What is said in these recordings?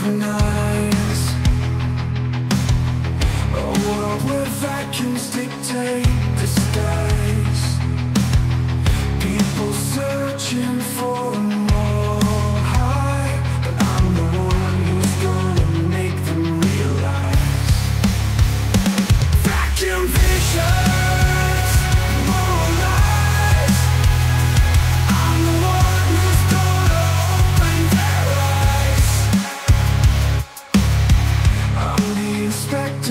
open eyes A world where vacuums dictate the skies People searching for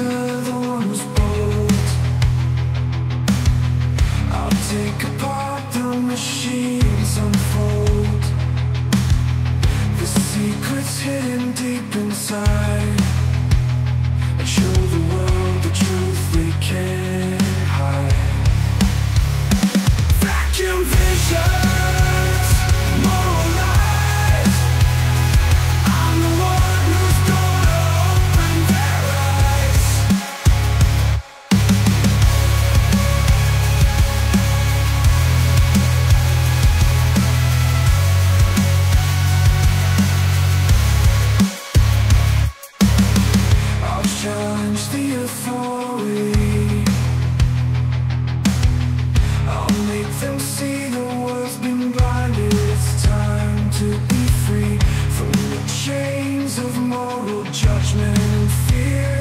the one who's bold I'll take apart the machines unfold The secrets hidden deep inside challenge the authority. I'll make them see the world's been blinded. It's time to be free From the chains of moral judgment and fear.